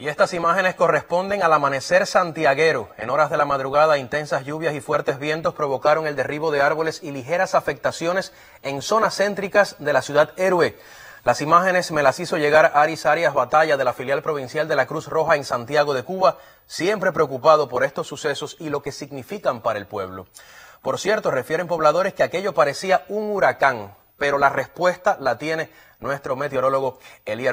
Y estas imágenes corresponden al amanecer santiaguero. En horas de la madrugada, intensas lluvias y fuertes vientos provocaron el derribo de árboles y ligeras afectaciones en zonas céntricas de la ciudad héroe. Las imágenes me las hizo llegar Aris Arias Batalla de la filial provincial de la Cruz Roja en Santiago de Cuba, siempre preocupado por estos sucesos y lo que significan para el pueblo. Por cierto, refieren pobladores que aquello parecía un huracán, pero la respuesta la tiene nuestro meteorólogo Elías.